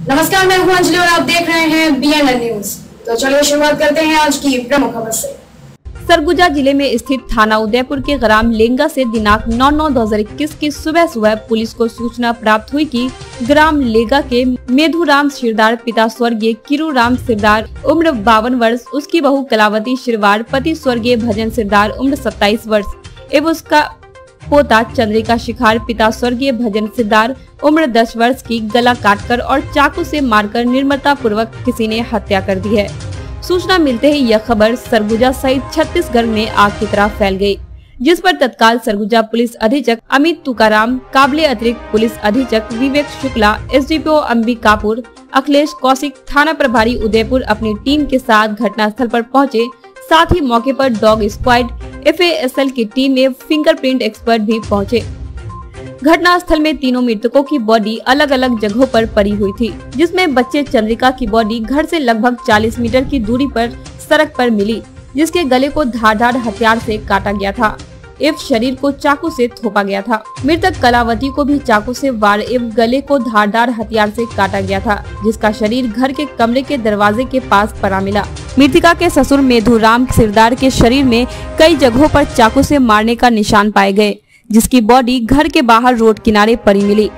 नमस्कार, मैं हूँ अंजलि और आप देख रहे हैं बीएनएन न्यूज़ तो चलिए शुरुआत करते हैं आज की प्रमुख खबर से। सरगुजा ज़िले में स्थित थाना उदयपुर के ग्राम लेंगा से दिनांक 9 नौ 2021 की सुबह सुबह पुलिस को सूचना प्राप्त हुई कि ग्राम लेगा के मेधुराम सिरदार, पिता स्वर्गीय किरू राम सिरदार, उम्र बावन वर्ष, उसकी बहू कलावती शिरवार पति स्वर्गीय भजन सिरदार, उम्र 27 वर्ष, एवं उसका पोता, चंद्रिका शिखार, पिता स्वर्गीय भजन सिद्धार, उम्र 10 वर्ष की, गला काटकर और चाकू से मारकर निर्मता पूर्वक किसी ने हत्या कर दी है। सूचना मिलते ही यह खबर सरगुजा सहित छत्तीसगढ़ में आग की तरह फैल गई, जिस पर तत्काल सरगुजा पुलिस अधीक्षक अमित तुकाराम, काबले अतिरिक्त पुलिस अधीक्षक विवेक शुक्ला एस डी कापुर, अखिलेश कौशिक, थाना प्रभारी उदयपुर अपनी टीम के साथ घटना स्थल पर पहुँचे, साथ ही मौके पर डॉग स्क्वाड एफएएसएल की टीम में फिंगरप्रिंट एक्सपर्ट भी पहुँचे। घटनास्थल में तीनों मृतकों की बॉडी अलग अलग जगहों पर पड़ी हुई थी, जिसमें बच्चे चंद्रिका की बॉडी घर से लगभग 40 मीटर की दूरी पर सड़क पर मिली, जिसके गले को धारदार हथियार से काटा गया था। एवं शरीर को चाकू से थोपा गया था। मृतक कलावती को भी चाकू से वार एवं गले को धारदार हथियार से काटा गया था, जिसका शरीर घर के कमरे के दरवाजे के पास पड़ा मिला। मृतिका के ससुर मेधुराम सिरदार के शरीर में कई जगहों पर चाकू से मारने का निशान पाए गए, जिसकी बॉडी घर के बाहर रोड किनारे पड़ी मिली।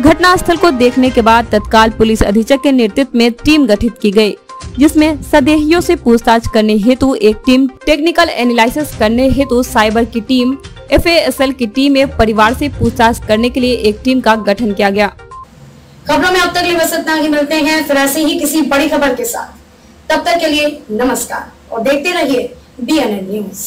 घटनास्थल को देखने के बाद तत्काल पुलिस अधीक्षक के नेतृत्व में टीम गठित की गई, जिसमें सदेहियों से पूछताछ करने हेतु एक टीम, टेक्निकल एनालिसिस करने हेतु साइबर की टीम एफएसएल की टीम में परिवार से पूछताछ करने के लिए एक टीम का गठन किया गया। खबरों में अब तक लिए बस इतना ही, मिलते हैं फिर ऐसे ही किसी बड़ी खबर के साथ। तब तक के लिए नमस्कार और देखते रहिए बी न्यूज़